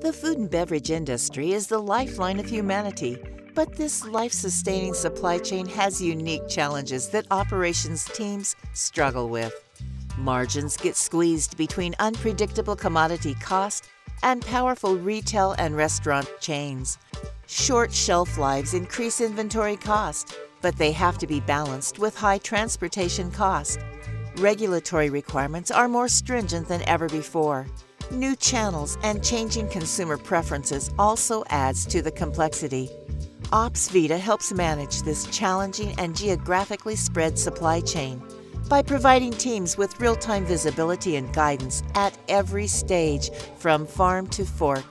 The food and beverage industry is the lifeline of humanity, but this life sustaining supply chain has unique challenges that operations teams struggle with. Margins get squeezed between unpredictable commodity cost and powerful retail and restaurant chains. Short shelf lives increase inventory cost, but they have to be balanced with high transportation cost. Regulatory requirements are more stringent than ever before. New channels and changing consumer preferences also adds to the complexity. OpsVeda helps manage this challenging and geographically spread supply chain by providing teams with real-time visibility and guidance at every stage from farm to fork.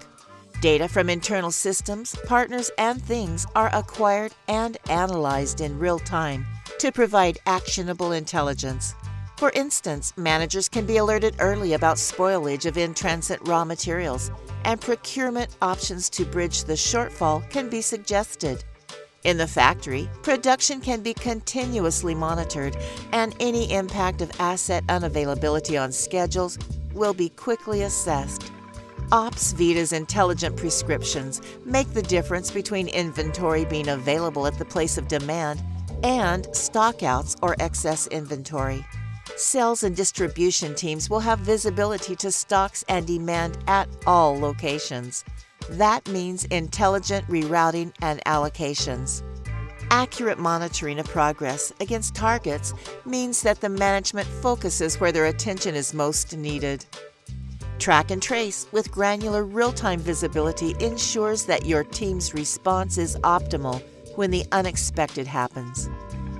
Data from internal systems, partners, and things are acquired and analyzed in real time to provide actionable intelligence. For instance, managers can be alerted early about spoilage of in-transit raw materials, and procurement options to bridge the shortfall can be suggested. In the factory, production can be continuously monitored, and any impact of asset unavailability on schedules will be quickly assessed. OpsVeda's intelligent prescriptions make the difference between inventory being available at the place of demand and stockouts or excess inventory. Sales and distribution teams will have visibility to stocks and demand at all locations. That means intelligent rerouting and allocations. Accurate monitoring of progress against targets means that the management focuses where their attention is most needed. Track and trace with granular real time visibility ensures that your team's response is optimal when the unexpected happens.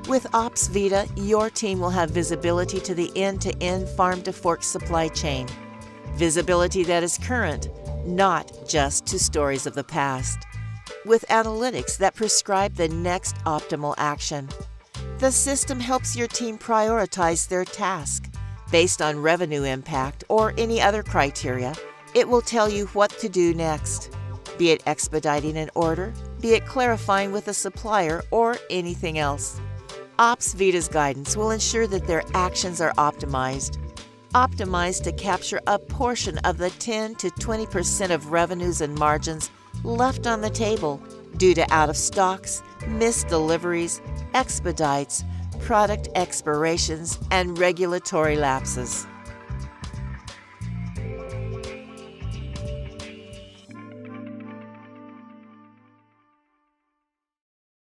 With OpsVeda, your team will have visibility to the end to end farm to fork supply chain. Visibility that is current, not just to stories of the past. With analytics that prescribe the next optimal action. The system helps your team prioritize their task. Based on revenue impact or any other criteria, it will tell you what to do next, be it expediting an order, be it clarifying with a supplier, or anything else. OpsVeda's guidance will ensure that their actions are optimized. Optimized to capture a portion of the 10 to 20% of revenues and margins left on the table due to out of stocks, missed deliveries, expedites, product expirations, and regulatory lapses.